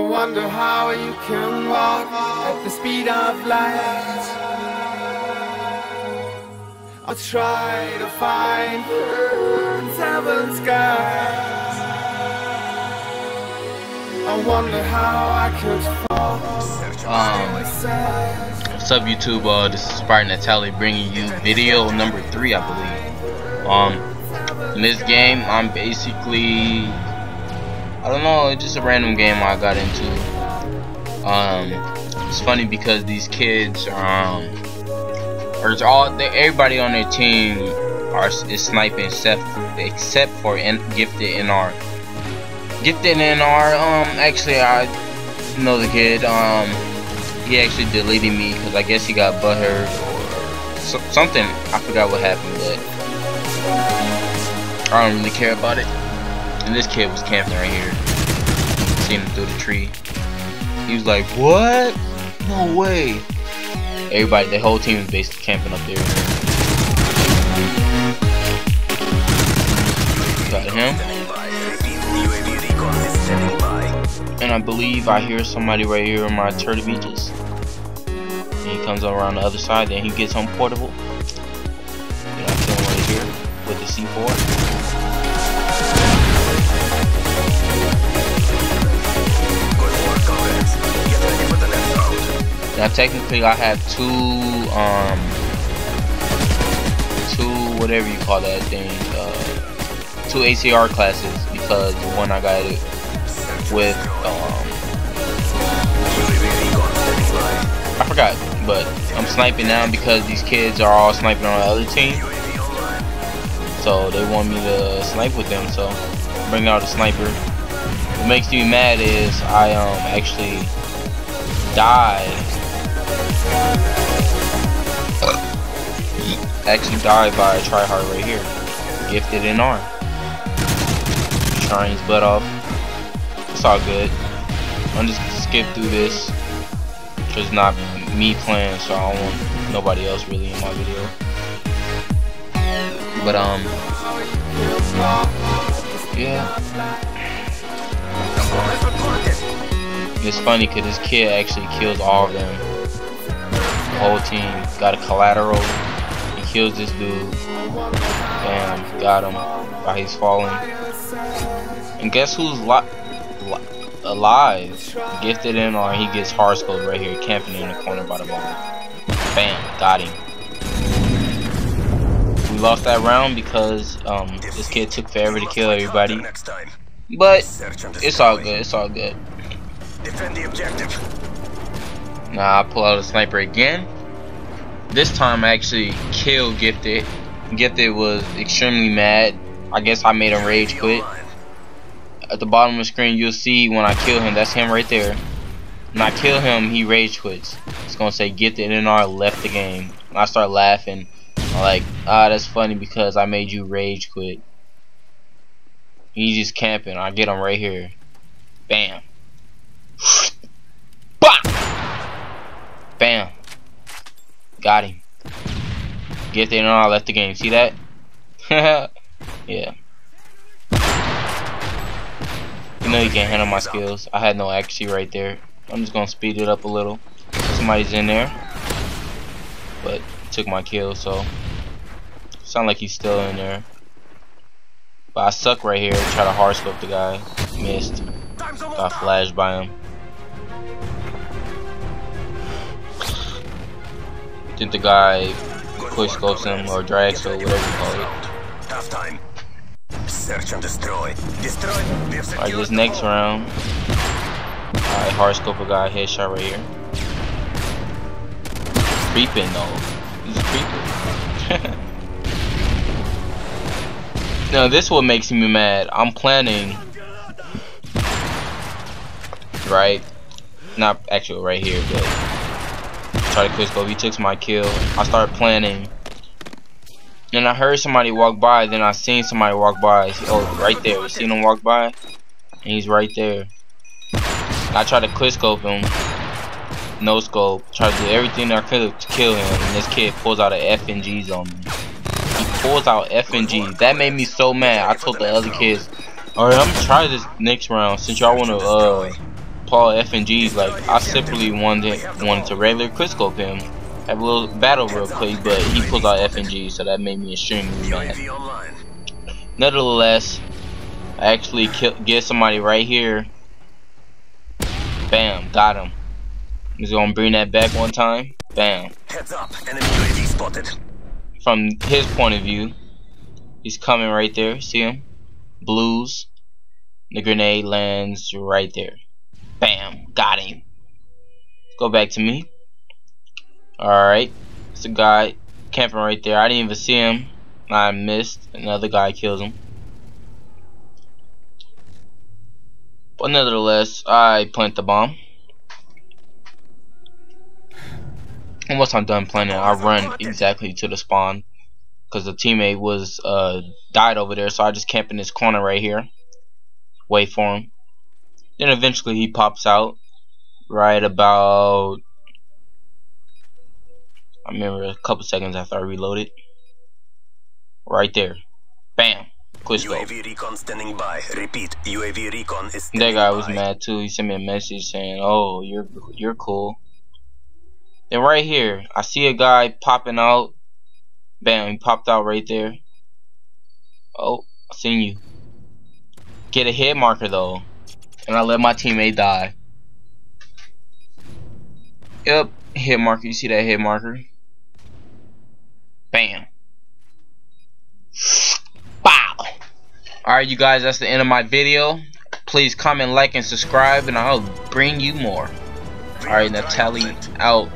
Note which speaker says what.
Speaker 1: I wonder how you can walk at the speed of light. I'll try to find seven skies. I wonder how I could fall.
Speaker 2: Um, what's up, YouTube? Uh, this is Spartan Naphtali bringing you video number three, I believe. Um, in this game, I'm basically, I don't know, it's just a random game I got into. Um, it's funny because these kids, um, or it's all, they, everybody on their team are is sniping except except for in, gifted NR. Gifted NR, um, actually I know the kid, um, he actually deleted me because I guess he got butthurt or so, something. I forgot what happened, but I don't really care about it. And this kid was camping right here. Seen him through the tree. He was like, what? No way. Everybody, the whole team is basically camping up there. Got him. And I believe I hear somebody right here in my Turtle Beaches. And he comes around the other side, then he gets home portable. Then I kill him right here with the C4. Now technically I have two um two whatever you call that thing uh two ACR classes because the one I got it with um I forgot but I'm sniping now because these kids are all sniping on the other team. So they want me to snipe with them so bring out a sniper. What makes me mad is I um actually died actually died by a tryhard right here gifted NR trying his butt off it's all good. I'm just gonna skip through this. Just not me playing, so I don't want nobody else really in my video. But um, yeah. It's funny because this kid actually kills all of them. Whole team got a collateral. He kills this dude. Damn, got him while he's falling. And guess who's li alive, gifted in, or he gets hard scoped right here, camping in the corner by the ball. Bam, got him. We lost that round because um, this kid took forever to kill everybody. But it's all good. It's all good.
Speaker 3: Defend the objective.
Speaker 2: Now I pull out a sniper again. This time I actually killed Gifted. Gifted was extremely mad. I guess I made him rage quit. At the bottom of the screen you'll see when I kill him that's him right there. When I kill him he rage quits. It's gonna say the NR left the game. And I start laughing. I'm like ah that's funny because I made you rage quit. He's just camping. I get him right here. Bam bah! bam got him get the I left the game see that yeah you know you can't handle my skills. I had no accuracy right there. I'm just gonna speed it up a little. Somebody's in there. But took my kill, so sound like he's still in there. But I suck right here. Try to hard scope the guy. Missed. Got flashed by him. Think the guy push scopes him or drags or whatever you call it.
Speaker 3: Tough time. Search and destroy. Destroy.
Speaker 2: Alright, this next round. Alright, hard scope a guy, headshot right here. Creeping though. He's creeping. now this what makes me mad. I'm planning right not actually right here but try to quick scope he took my kill I started planning and I heard somebody walk by, then I seen somebody walk by. Oh, right there. You seen him walk by? And he's right there. I tried to quick scope him. No scope. Tried to do everything I could to kill him. And this kid pulls out an FMGs on me. He pulls out FMGs. That made me so mad. I told the other kids, Alright, I'm gonna try this next round since y'all wanna uh Paul FMGs. Like I simply wanted wanted to regular quickscope him, have a little battle real quick, but he pulls out FMG, so that made me extremely mad. Nevertheless, I actually kill, get somebody right here. Bam, got him. He's gonna bring that back one time. Bam.
Speaker 3: Heads up, enemy UAV spotted.
Speaker 2: From his point of view, he's coming right there. See him? Blues. The grenade lands right there. Bam, got him. Go back to me. Alright. It's a guy camping right there. I didn't even see him. I missed. Another guy kills him. But nevertheless, I plant the bomb. And once I'm done planting, I run exactly to the spawn. Because the teammate was uh, died over there, so I just camp in this corner right here. Wait for him. Then eventually he pops out. Right about... I remember a couple seconds after I reloaded. Right there. Bam. Quick
Speaker 3: UAV recon standing by. Repeat, UAV recon is standing
Speaker 2: That guy was mad too. He sent me a message saying, "Oh, you're you're cool." Then right here, I see a guy popping out. Bam, he popped out right there. Oh, I seen you. Get a hit marker though, and I let my teammate die. Yep, hit marker. You see that hit marker? Bam. Alright you guys, that's the end of my video. Please comment, like, and subscribe, and I'll bring you more. Alright, Naphtali out.